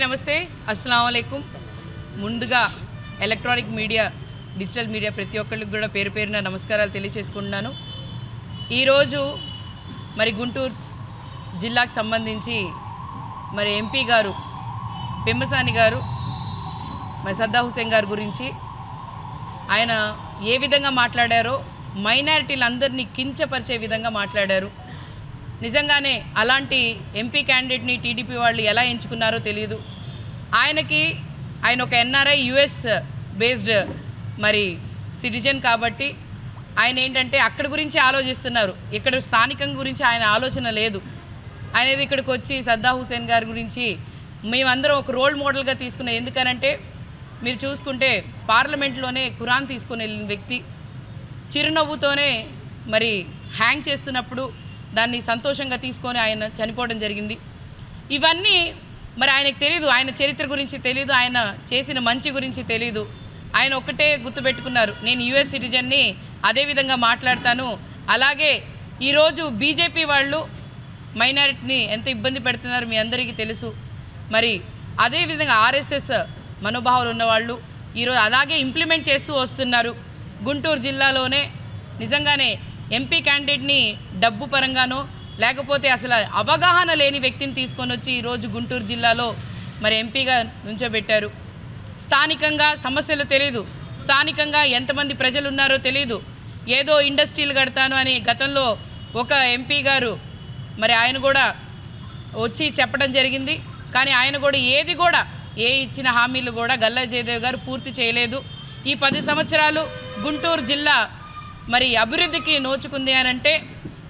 నమస్తే అస్సలం ముందుగా ఎలక్ట్రానిక్ మీడియా డిజిటల్ మీడియా ప్రతి ఒక్కరికి కూడా పేరు పేరున నమస్కారాలు తెలియచేసుకుంటున్నాను. ఈరోజు మరి గుంటూరు జిల్లాకు సంబంధించి మరి ఎంపీ గారు పెమ్మసాని గారు మరి సద్దా హుసేన్ గారి గురించి ఆయన ఏ విధంగా మాట్లాడారో మైనారిటీలందరినీ కించపరిచే విధంగా మాట్లాడారు. నిజంగానే అలాంటి ఎంపీ క్యాండిడేట్ని టీడీపీ వాళ్ళు ఎలా ఎంచుకున్నారో తెలియదు ఆయనకి ఆయన ఒక ఎన్ఆర్ఐ యుఎస్ బేస్డ్ మరి సిటిజన్ కాబట్టి ఆయన ఏంటంటే అక్కడ గురించి ఆలోచిస్తున్నారు. ఇక్కడ స్థానికం గురించి ఆయన ఆలోచన లేదు. అనేది ఇక్కడికి వచ్చి సద్దా హుసేన్ గారి గురించి మేమందరం ఒక రోల్ మోడల్గా తీసుకున్నాం ఎందుకనంటే మీరు చూసుకుంటే పార్లమెంట్లోనే ఖురాన్ తీసుకుని వెళ్ళిన వ్యక్తి. చిరునవ్వుతోనే మరి హ్యాంగ్ చేస్తున్నప్పుడు దాన్ని సంతోషంగా తీసుకొని ఆయన చనిపోవడం జరిగింది. ఇవన్నీ మరి ఆయనకు తెలియదు ఆయన చరిత్ర గురించి తెలియదు ఆయన చేసిన మంచి గురించి తెలియదు ఆయన ఒక్కటే గుర్తుపెట్టుకున్నారు నేను యుఎస్ సిటిజన్ని అదేవిధంగా మాట్లాడతాను. అలాగే ఈరోజు బీజేపీ వాళ్ళు మైనారిటీని ఎంత ఇబ్బంది పెడుతున్నారు మీ అందరికీ తెలుసు. మరి అదేవిధంగా ఆర్ఎస్ఎస్ మనోభావాలు ఉన్నవాళ్ళు ఈరోజు అలాగే ఇంప్లిమెంట్ చేస్తూ వస్తున్నారు. గుంటూరు జిల్లాలోనే నిజంగానే ఎంపీ క్యాండిడేట్ని డబ్బు పరంగానో లేకపోతే అసలు అవగాహన లేని వ్యక్తిని తీసుకొని వచ్చి ఈరోజు గుంటూరు జిల్లాలో మరి ఎంపీగా నుంచోబెట్టారు. స్థానికంగా సమస్యలు తెలియదు స్థానికంగా ఎంతమంది ప్రజలు ఉన్నారో తెలియదు ఏదో ఇండస్ట్రీలు కడతాను అని గతంలో ఒక ఎంపీ గారు మరి ఆయన కూడా వచ్చి చెప్పడం జరిగింది. కానీ ఆయన కూడా ఏది కూడా ఏ ఇచ్చిన హామీలు కూడా గల్లా జయదేవ్ గారు పూర్తి చేయలేదు. ఈ పది సంవత్సరాలు గుంటూరు జిల్లా మరి అభివృద్ధికి నోచుకుంది అని అంటే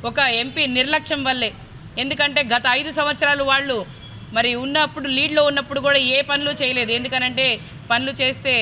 ఒక ఎంపీ నిర్లక్ష్యం వల్లే. ఎందుకంటే గత ఐదు సంవత్సరాలు వాళ్ళు మరి ఉన్నప్పుడు లీడ్లో ఉన్నప్పుడు కూడా ఏ పనులు చేయలేదు. ఎందుకనంటే పనులు చేస్తే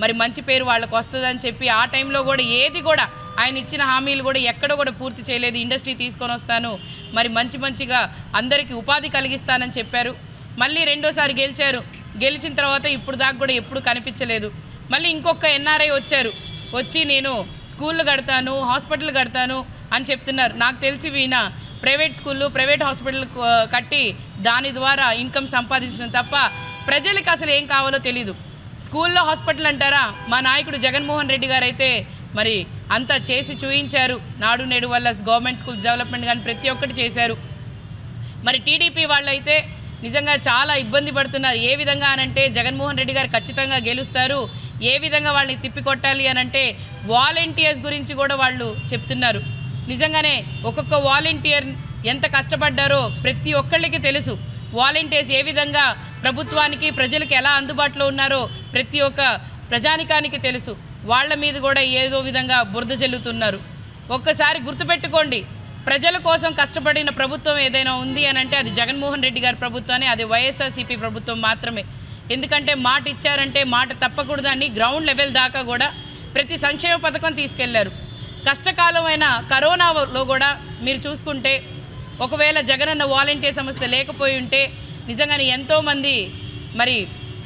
మరి మంచి పేరు వాళ్ళకు వస్తుందని చెప్పి ఆ టైంలో కూడా ఏది కూడా ఆయన ఇచ్చిన హామీలు కూడా ఎక్కడ కూడా పూర్తి చేయలేదు. ఇండస్ట్రీ తీసుకొని వస్తాను మరి మంచి మంచిగా అందరికీ ఉపాధి కలిగిస్తానని చెప్పారు. మళ్ళీ రెండోసారి గెలిచారు. గెలిచిన తర్వాత ఇప్పుడు దాకా కూడా ఎప్పుడు కనిపించలేదు. మళ్ళీ ఇంకొక ఎన్ఆర్ఐ వచ్చారు. వచ్చి నేను స్కూళ్ళు కడతాను హాస్పిటల్ కడతాను అని చెప్తున్నారు. నాకు తెలిసి వీణ ప్రైవేట్ స్కూళ్ళు ప్రైవేట్ హాస్పిటల్ కట్టి దాని ద్వారా ఇన్కమ్ సంపాదించడం తప్ప ప్రజలకు అసలు ఏం కావాలో తెలీదు. స్కూల్లో హాస్పిటల్ అంటారా? మా నాయకుడు జగన్మోహన్ రెడ్డి గారు అయితే మరి అంతా చేసి చూయించారు. నాడు నేడు వల్ల గవర్నమెంట్ స్కూల్స్ డెవలప్మెంట్ కానీ ప్రతి ఒక్కటి చేశారు. మరి టీడీపీ వాళ్ళైతే నిజంగా చాలా ఇబ్బంది పడుతున్నారు. ఏ విధంగా అనంటే జగన్మోహన్ రెడ్డి గారు ఖచ్చితంగా గెలుస్తారు. ఏ విధంగా వాళ్ళని తిప్పికొట్టాలి అనంటే వాలంటీర్స్ గురించి కూడా వాళ్ళు చెప్తున్నారు. నిజంగానే ఒక్కొక్క వాలంటీర్ ఎంత కష్టపడ్డారో ప్రతి ఒక్కళ్ళకి తెలుసు. వాలంటీర్స్ ఏ విధంగా ప్రభుత్వానికి ప్రజలకు ఎలా అందుబాటులో ఉన్నారో ప్రతి ఒక్క ప్రజానికానికి తెలుసు. వాళ్ళ మీద కూడా ఏదో విధంగా బురద జల్లుతున్నారు. ఒక్కసారి గుర్తుపెట్టుకోండి ప్రజల కోసం కష్టపడిన ప్రభుత్వం ఏదైనా ఉంది అని అంటే అది జగన్మోహన్ రెడ్డి గారి ప్రభుత్వమే అది వైఎస్ఆర్సీపీ ప్రభుత్వం మాత్రమే. ఎందుకంటే మాట ఇచ్చారంటే మాట తప్పకూడదని గ్రౌండ్ లెవెల్ దాకా కూడా ప్రతి సంక్షేమ పథకం తీసుకెళ్ళారు. కష్టకాలమైన కరోనాలో కూడా మీరు చూసుకుంటే ఒకవేళ జగనన్న వాలంటీర్ సంస్థ లేకపోయి ఉంటే నిజంగానే ఎంతోమంది మరి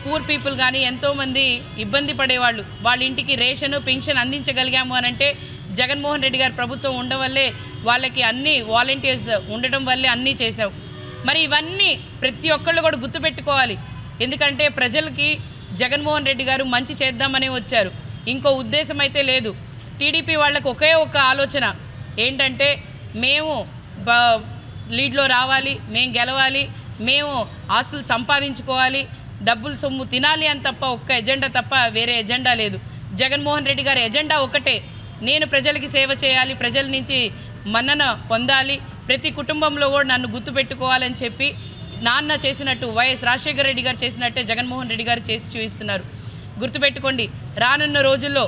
పూర్ పీపుల్ కానీ ఎంతోమంది ఇబ్బంది పడేవాళ్ళు. వాళ్ళ ఇంటికి రేషన్ పెన్షన్ అందించగలిగాము అని అంటే జగన్మోహన్ రెడ్డి గారి ప్రభుత్వం ఉండవల్లే వాళ్ళకి అన్ని వాలంటీర్స్ ఉండడం వల్లే అన్నీ చేసావు మరి ఇవన్నీ ప్రతి ఒక్కళ్ళు కూడా గుర్తుపెట్టుకోవాలి. ఎందుకంటే ప్రజలకి జగన్మోహన్ రెడ్డి గారు మంచి చేద్దామనే వచ్చారు. ఇంకో ఉద్దేశం అయితే లేదు. టీడీపీ వాళ్ళకు ఒకే ఒక ఆలోచన. ఏంటంటే మేము బ లీడ్లో రావాలి మేము గెలవాలి మేము ఆస్తులు సంపాదించుకోవాలి డబ్బులు సొమ్ము తినాలి అని తప్ప ఒక్క ఎజెండా తప్ప వేరే ఎజెండా లేదు. జగన్మోహన్ రెడ్డి గారి ఎజెండా ఒకటే. నేను ప్రజలకి సేవ చేయాలి ప్రజల నుంచి మన్నన పొందాలి ప్రతి కుటుంబంలో కూడా నన్ను గుర్తుపెట్టుకోవాలని చెప్పి నాన్న చేసినట్టు వైఎస్ రాజశేఖర రెడ్డి గారు చేసినట్టే జగన్మోహన్ రెడ్డి గారు చేసి చూపిస్తున్నారు. గుర్తుపెట్టుకోండి రానున్న రోజుల్లో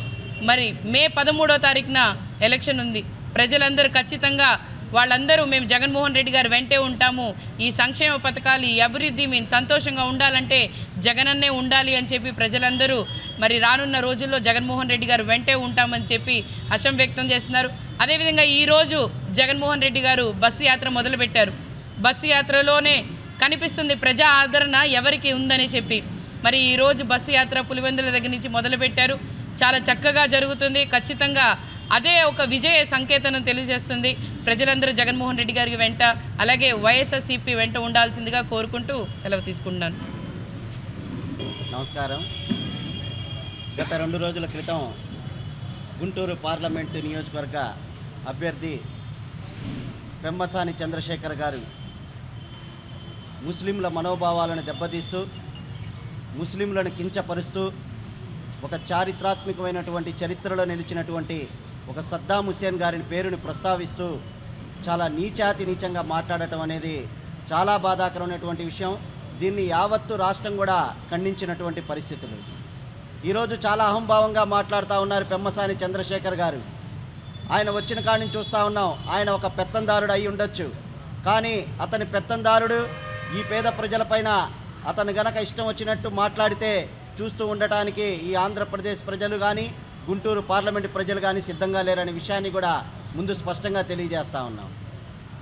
మరి మే పదమూడో తారీఖున ఎలక్షన్ ఉంది. ప్రజలందరూ ఖచ్చితంగా వాళ్ళందరూ మేము జగన్మోహన్ రెడ్డి గారు వెంటే ఉంటాము. ఈ సంక్షేమ పథకాలు ఈ అభివృద్ధి మేము సంతోషంగా ఉండాలంటే జగనన్నే ఉండాలి అని చెప్పి ప్రజలందరూ మరి రానున్న రోజుల్లో జగన్మోహన్ రెడ్డి గారు వెంటే ఉంటామని చెప్పి హర్షం వ్యక్తం చేస్తున్నారు. అదేవిధంగా ఈరోజు జగన్మోహన్ రెడ్డి గారు బస్సు యాత్ర మొదలుపెట్టారు. బస్సు యాత్రలోనే కనిపిస్తుంది ప్రజా ఆదరణ ఎవరికి ఉందని చెప్పి. మరి ఈరోజు బస్సు యాత్ర పులివెందుల దగ్గర నుంచి మొదలుపెట్టారు. చాలా చక్కగా జరుగుతుంది. ఖచ్చితంగా అదే ఒక విజయ సంకేతనం తెలియజేస్తుంది. ప్రజలందరూ జగన్మోహన్ రెడ్డి గారికి వెంట అలాగే వైఎస్ఆర్సీపీ వెంట ఉండాల్సిందిగా కోరుకుంటూ సెలవు తీసుకుంటున్నాను. నమస్కారం. గత రెండు రోజుల క్రితం గుంటూరు పార్లమెంటు నియోజకవర్గ అభ్యర్థి పెమ్మసాని చంద్రశేఖర్ గారు ముస్లింల మనోభావాలను దెబ్బతీస్తూ ముస్లింలను కించపరుస్తూ ఒక చారిత్రాత్మకమైనటువంటి చరిత్రలో నిలిచినటువంటి ఒక సద్దాం హుసేన్ గారిని పేరుని ప్రస్తావిస్తూ చాలా నీచాతి నీచంగా మాట్లాడటం అనేది చాలా బాధాకరమైనటువంటి విషయం. దీన్ని యావత్తు రాష్ట్రం కూడా ఖండించినటువంటి పరిస్థితులు. ఈరోజు చాలా అహంభావంగా మాట్లాడుతూ ఉన్నారు పెమ్మసాని చంద్రశేఖర్ గారు. ఆయన వచ్చిన కాడిని చూస్తూ ఉన్నాం ఆయన ఒక పెత్తందారుడు అయి ఉండొచ్చు. కానీ అతని పెత్తందారుడు ఈ పేద ప్రజలపైన అతను గనక ఇష్టం వచ్చినట్టు మాట్లాడితే చూస్తూ ఉండటానికి ఈ ఆంధ్రప్రదేశ్ ప్రజలు కానీ గుంటూరు పార్లమెంటు ప్రజలు కానీ సిద్ధంగా లేరనే విషయాన్ని కూడా ముందు స్పష్టంగా తెలియజేస్తా ఉన్నాం.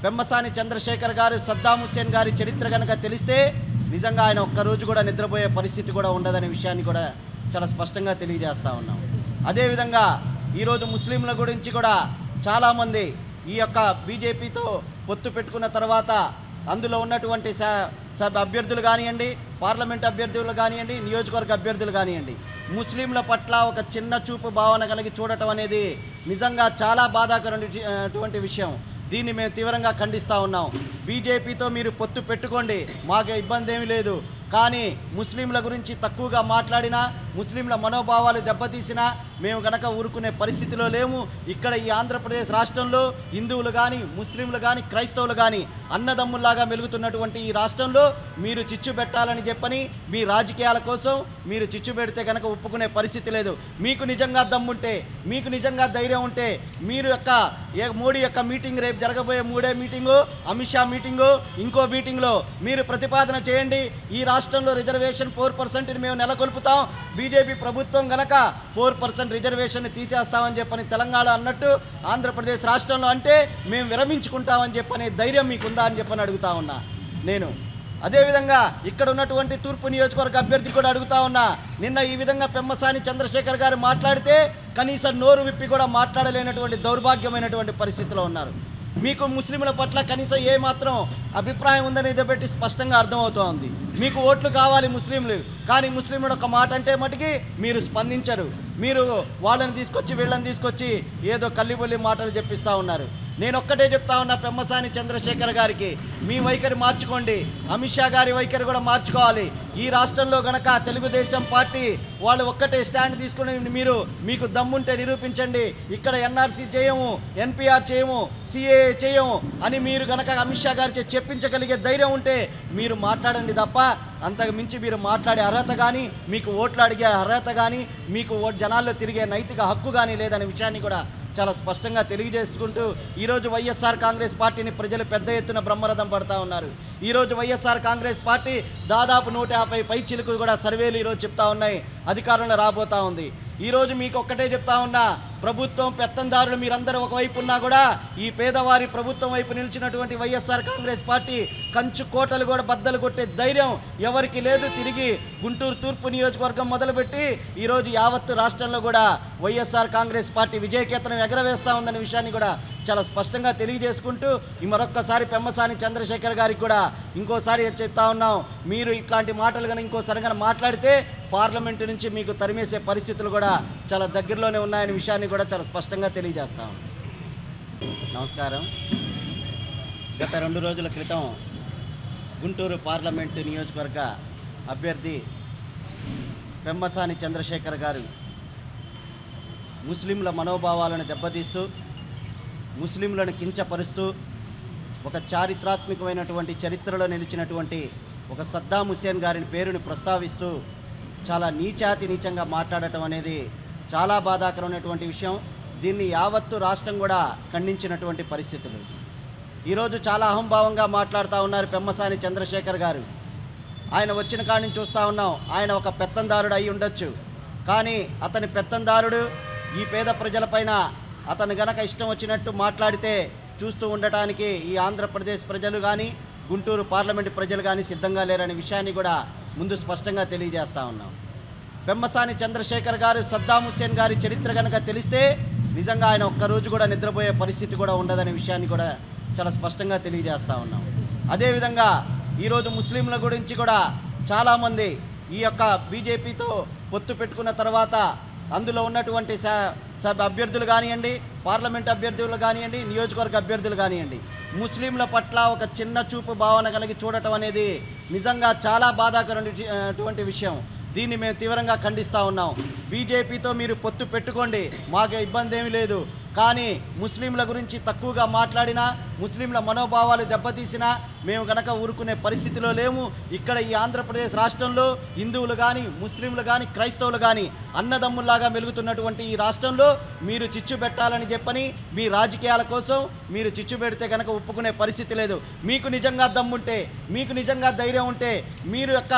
పెమ్మసాని చంద్రశేఖర్ గారు సద్దాం హుస్సేన్ గారి చరిత్ర కనుక తెలిస్తే నిజంగా ఆయన ఒక్కరోజు కూడా నిద్రపోయే పరిస్థితి కూడా ఉండదనే విషయాన్ని కూడా చాలా స్పష్టంగా తెలియజేస్తూ ఉన్నాం. అదేవిధంగా ఈరోజు ముస్లింల గురించి కూడా చాలామంది ఈ యొక్క బీజేపీతో పొత్తు పెట్టుకున్న తర్వాత అందులో ఉన్నటువంటి సభ సబ్ అభ్యర్థులు కానివ్వండి పార్లమెంట్ అభ్యర్థులు కానివ్వండి నియోజకవర్గ అభ్యర్థులు కానివ్వండి ముస్లింల పట్ల ఒక చిన్న చూపు భావన కలిగి చూడటం అనేది నిజంగా చాలా బాధాకరమైనటువంటి విషయం. దీన్ని మేము తీవ్రంగా ఖండిస్తూ ఉన్నాం. బీజేపీతో మీరు పొత్తు పెట్టుకోండి మాకు ఇబ్బంది ఏమీ లేదు. కానీ ముస్లింల గురించి తక్కువగా మాట్లాడినా ముస్లింల మనోభావాలు దెబ్బతీసినా మేము గనక ఊరుకునే పరిస్థితిలో లేము. ఇక్కడ ఈ ఆంధ్రప్రదేశ్ రాష్ట్రంలో హిందువులు కానీ ముస్లింలు కానీ క్రైస్తవులు కానీ అన్నదమ్ముల్లాగా మెలుగుతున్నటువంటి ఈ రాష్ట్రంలో మీరు చిచ్చు పెట్టాలని చెప్పని మీ రాజకీయాల కోసం మీరు చిచ్చు పెడితే కనుక ఒప్పుకునే పరిస్థితి లేదు. మీకు నిజంగా దమ్ముంటే మీకు నిజంగా ధైర్యం ఉంటే మీరు యొక్క ఏ మోడీ యొక్క మీటింగ్ రేపు జరగబోయే మూడే మీటింగు అమిత్ షా మీటింగు ఇంకో మీటింగ్లో మీరు ప్రతిపాదన చేయండి. ఈ రాష్ట్రంలో రిజర్వేషన్ ఫోర్ పర్సెంట్ని మేము నెలకొల్పుతాం. బీజేపీ ప్రభుత్వం గనక ఫోర్ పర్సెంట్ రిజర్వేషన్ తీసేస్తామని చెప్పని తెలంగాణ అన్నట్టు ఆంధ్రప్రదేశ్ రాష్ట్రంలో అంటే మేము విరమించుకుంటామని చెప్పనే ధైర్యం మీకుందా అని చెప్పని అడుగుతా ఉన్నా. నేను అదేవిధంగా ఇక్కడ ఉన్నటువంటి తూర్పు నియోజకవర్గ అభ్యర్థి కూడా అడుగుతా ఉన్నా. నిన్న ఈ విధంగా పెమ్మసాని చంద్రశేఖర్ గారు మాట్లాడితే కనీసం నోరు విప్పి కూడా మాట్లాడలేనటువంటి దౌర్భాగ్యమైనటువంటి పరిస్థితిలో ఉన్నారు. మీకు ముస్లింల పట్ల కనీసం ఏ మాత్రం అభిప్రాయం ఉందని ఇదబెట్టి స్పష్టంగా అర్థమవుతోంది. మీకు ఓట్లు కావాలి ముస్లింలు కానీ ముస్లింలు ఒక మాట అంటే మటుకి మీరు స్పందించరు. మీరు వాళ్ళని తీసుకొచ్చి వీళ్ళని తీసుకొచ్చి ఏదో కల్లిబొల్లి మాటలు చెప్పిస్తూ ఉన్నారు. నేను ఒక్కటే చెప్తా ఉన్నా పెమ్మసాని చంద్రశేఖర్ గారికి. మీ వైఖరి మార్చుకోండి. అమిత్ షా గారి వైఖరి కూడా మార్చుకోవాలి. ఈ రాష్ట్రంలో గనక తెలుగుదేశం పార్టీ వాళ్ళు ఒక్కటే స్టాండ్ తీసుకుని మీరు మీకు దమ్ముంటే నిరూపించండి. ఇక్కడ ఎన్ఆర్సీ చేయము ఎన్పిఆర్ చేయము సిఏఏ చేయము అని మీరు గనక అమిత్ షా గారి చెప్పించగలిగే ధైర్యం ఉంటే మీరు మాట్లాడండి తప్ప అంతకు మించి మీరు మాట్లాడే అర్హత కానీ మీకు ఓట్లు అడిగే అర్హత కానీ మీకు ఓ జనాల్లో తిరిగే నైతిక హక్కు కానీ లేదనే విషయాన్ని కూడా చాలా స్పష్టంగా తెలియజేసుకుంటూ ఈరోజు వైఎస్ఆర్ కాంగ్రెస్ పార్టీని ప్రజలు పెద్ద ఎత్తున బ్రహ్మరథం పడతా ఉన్నారు. ఈరోజు వైఎస్ఆర్ కాంగ్రెస్ పార్టీ దాదాపు నూట యాభై పై కూడా సర్వేలు ఈరోజు చెప్తా ఉన్నాయి. అధికారంలో రాబోతా ఉంది. ఈరోజు మీకు ఒక్కటే చెప్తా ఉన్నా ప్రభుత్వం పెత్తందారులు మీరందరూ ఒకవైపు ఉన్నా కూడా ఈ పేదవారి ప్రభుత్వం వైపు నిలిచినటువంటి వైఎస్ఆర్ కాంగ్రెస్ పార్టీ కంచు కోటలు కూడా బద్దలు కొట్టే ధైర్యం ఎవరికి లేదు. తిరిగి గుంటూరు తూర్పు నియోజకవర్గం మొదలుపెట్టి ఈరోజు యావత్తు రాష్ట్రంలో కూడా వైఎస్ఆర్ కాంగ్రెస్ పార్టీ విజయకేతనం ఎగరవేస్తా ఉందనే విషయాన్ని కూడా చాలా స్పష్టంగా తెలియజేసుకుంటూ ఈ మరొక్కసారి పెమ్మసాని చంద్రశేఖర్ గారికి కూడా ఇంకోసారి చెప్తా ఉన్నాం మీరు ఇట్లాంటి మాటలు కానీ ఇంకోసారి కానీ మాట్లాడితే పార్లమెంటు నుంచి మీకు తరిమేసే పరిస్థితులు కూడా చాలా దగ్గరలోనే ఉన్నాయనే విషయాన్ని కూడా చాలా స్పష్టంగా తెలియజేస్తాం. నమస్కారం. గత రెండు రోజుల క్రితం గుంటూరు పార్లమెంటు నియోజకవర్గ అభ్యర్థి పెమ్మసాని చంద్రశేఖర్ గారు ముస్లింల మనోభావాలను దెబ్బతీస్తూ ముస్లింలను కించపరుస్తూ ఒక చారిత్రాత్మకమైనటువంటి చరిత్రలో నిలిచినటువంటి ఒక సద్దాం హుసేన్ గారిని పేరుని ప్రస్తావిస్తూ చాలా నీచాతి నీచంగా మాట్లాడటం అనేది చాలా బాధాకరమైనటువంటి విషయం. దీన్ని యావత్తు రాష్ట్రం కూడా ఖండించినటువంటి పరిస్థితులు. ఈరోజు చాలా అహంభావంగా మాట్లాడుతూ ఉన్నారు పెమ్మసాని చంద్రశేఖర్ గారు. ఆయన వచ్చిన కాడి నుంచి చూస్తూ ఉన్నాం. ఆయన ఒక పెత్తందారుడు అయి ఉండొచ్చు. కానీ అతని పెత్తందారుడు ఈ పేద ప్రజలపైన అతను గనక ఇష్టం వచ్చినట్టు మాట్లాడితే చూస్తూ ఉండటానికి ఈ ఆంధ్రప్రదేశ్ ప్రజలు కానీ గుంటూరు పార్లమెంటు ప్రజలు కానీ సిద్ధంగా లేరనే విషయాన్ని కూడా ముందు స్పష్టంగా తెలియజేస్తా ఉన్నాం. పెమ్మసాని చంద్రశేఖర్ గారు సద్దాం హుస్సేన్ గారి చరిత్ర కనుక తెలిస్తే నిజంగా ఆయన ఒక్కరోజు కూడా నిద్రపోయే పరిస్థితి కూడా ఉండదనే విషయాన్ని కూడా చాలా స్పష్టంగా తెలియజేస్తూ ఉన్నాం. అదేవిధంగా ఈరోజు ముస్లింల గురించి కూడా చాలామంది ఈ యొక్క బీజేపీతో పొత్తు పెట్టుకున్న తర్వాత అందులో ఉన్నటువంటి స సబ్ అభ్యర్థులు కానివ్వండి పార్లమెంట్ అభ్యర్థులు కానివ్వండి నియోజకవర్గ అభ్యర్థులు కానివ్వండి ముస్లింల పట్ల ఒక చిన్న చూపు భావన కలిగి చూడటం అనేది నిజంగా చాలా బాధాకరమైనటువంటి విషయం. దీన్ని మేము తీవ్రంగా ఖండిస్తూ ఉన్నాం. బీజేపీతో మీరు పొత్తు పెట్టుకోండి. మాకు ఇబ్బంది ఏమీ లేదు. కానీ ముస్లింల గురించి తక్కువగా మాట్లాడినా ముస్లింల మనోభావాలు దెబ్బతీసినా మేము గనక ఊరుకునే పరిస్థితిలో లేము. ఇక్కడ ఈ ఆంధ్రప్రదేశ్ రాష్ట్రంలో హిందువులు కానీ ముస్లింలు కానీ క్రైస్తవులు కానీ అన్నదమ్ముల్లాగా మెలుగుతున్నటువంటి ఈ రాష్ట్రంలో మీరు చిచ్చు పెట్టాలని చెప్పని మీ రాజకీయాల కోసం మీరు చిచ్చు పెడితే కనుక ఒప్పుకునే పరిస్థితి లేదు. మీకు నిజంగా దమ్ముంటే మీకు నిజంగా ధైర్యం ఉంటే మీరు యొక్క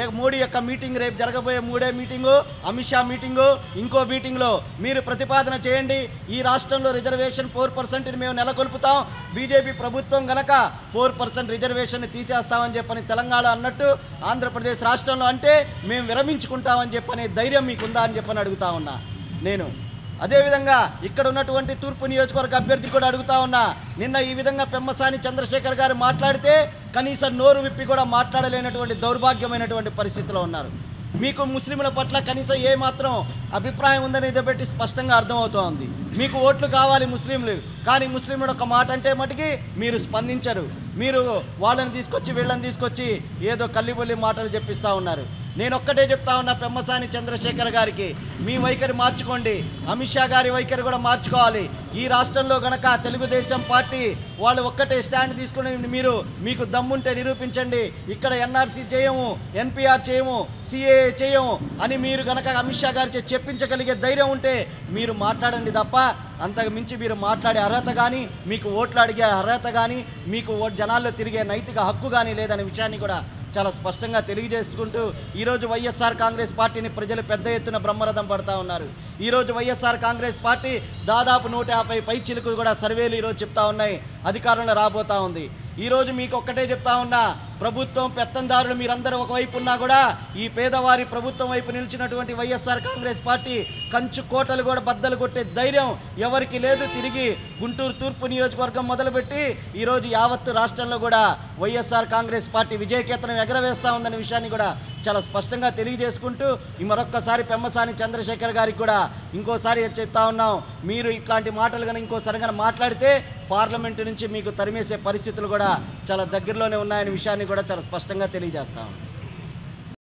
ఏ మోడీ యొక్క మీటింగ్ రేపు జరగబోయే మూడే మీటింగు అమిత్ షా మీటింగు ఇంకో మీటింగ్లో మీరు ప్రతిపాదన చేయండి. ఈ రాష్ట్రంలో రిజర్వేషన్ ఫోర్ పర్సెంట్ని మేము నెలకొల్పుతాం. బీజేపీ ప్రభుత్వం గనక ఫోర్ పర్సెంట్ రిజర్వేషన్ తీసేస్తామని చెప్పని తెలంగాణ అన్నట్టు ఆంధ్రప్రదేశ్ రాష్ట్రంలో అంటే మేము విరమించుకుంటామని చెప్పనే ధైర్యం మీకుందా అని చెప్పని అడుగుతా ఉన్నా. నేను అదేవిధంగా ఇక్కడ ఉన్నటువంటి తూర్పు నియోజకవర్గ అభ్యర్థి కూడా అడుగుతా ఉన్నా. నిన్న ఈ విధంగా పెమ్మసాని చంద్రశేఖర్ గారు మాట్లాడితే కనీసం నోరు విప్పి కూడా మాట్లాడలేనటువంటి దౌర్భాగ్యమైనటువంటి పరిస్థితిలో ఉన్నారు. మీకు ముస్లింల పట్ల కనీసం ఏ మాత్రం అభిప్రాయం ఉందని ఇదబెట్టి స్పష్టంగా అర్థమవుతోంది. మీకు ఓట్లు కావాలి ముస్లింలు కానీ ముస్లింలు ఒక మాట అంటే మటుకి మీరు స్పందించరు. మీరు వాళ్ళని తీసుకొచ్చి వీళ్ళని తీసుకొచ్చి ఏదో కల్లిబొల్లి మాటలు చెప్పిస్తూ ఉన్నారు. నేను ఒక్కటే చెప్తా ఉన్నా పెమ్మసాని చంద్రశేఖర్ గారికి. మీ వైఖరి మార్చుకోండి. అమిత్ షా గారి వైఖరి కూడా మార్చుకోవాలి. ఈ రాష్ట్రంలో గనక తెలుగుదేశం పార్టీ వాళ్ళు ఒక్కటే స్టాండ్ తీసుకుని మీరు మీకు దమ్ముంటే నిరూపించండి. ఇక్కడ ఎన్ఆర్సీ చేయము ఎన్పిఆర్ చేయము సిఏఏ చేయము అని మీరు గనక అమిత్ షా గారి చెప్పించగలిగే ధైర్యం ఉంటే మీరు మాట్లాడండి తప్ప అంతకు మించి మీరు మాట్లాడే అర్హత కానీ మీకు ఓట్లు అడిగే అర్హత కానీ మీకు ఓ- జనాల్లో తిరిగే నైతిక హక్కు కానీ లేదనే విషయాన్ని కూడా చాలా స్పష్టంగా తెలియజేసుకుంటూ ఈరోజు వైఎస్ఆర్ కాంగ్రెస్ పార్టీని ప్రజలు పెద్ద ఎత్తున బ్రహ్మరథం పడతా ఉన్నారు. ఈరోజు వైఎస్ఆర్ కాంగ్రెస్ పార్టీ దాదాపు నూట యాభై పైచిలకు కూడా సర్వేలు ఈరోజు చెప్తా ఉన్నాయి. అధికారంలో రాబోతా ఉంది. ఈరోజు మీకు ఒక్కటే చెప్తా ఉన్నా ప్రభుత్వం పెత్తందారులు మీరందరూ ఒకవైపు ఉన్నా కూడా ఈ పేదవారి ప్రభుత్వం వైపు నిలిచినటువంటి వైఎస్ఆర్ కాంగ్రెస్ పార్టీ కంచు కోటలు కూడా బద్దలు కొట్టే ధైర్యం ఎవరికి లేదు. తిరిగి గుంటూరు తూర్పు నియోజకవర్గం మొదలుపెట్టి ఈరోజు యావత్తు రాష్ట్రంలో కూడా వైఎస్ఆర్ కాంగ్రెస్ పార్టీ విజయకేతనం ఎగరవేస్తా ఉందనే విషయాన్ని కూడా చాలా స్పష్టంగా తెలియజేసుకుంటూ ఈ మరొక్కసారి పెమ్మసాని చంద్రశేఖర్ గారికి కూడా ఇంకోసారి చెప్తా ఉన్నాం మీరు ఇట్లాంటి మాటలు కానీ ఇంకోసారి కానీ మాట్లాడితే పార్లమెంటు నుంచి మీకు తరిమేసే పరిస్థితులు కూడా చాలా దగ్గరలోనే ఉన్నాయనే విషయాన్ని కూడా చాలా స్పష్టంగా తెలియజేస్తాం.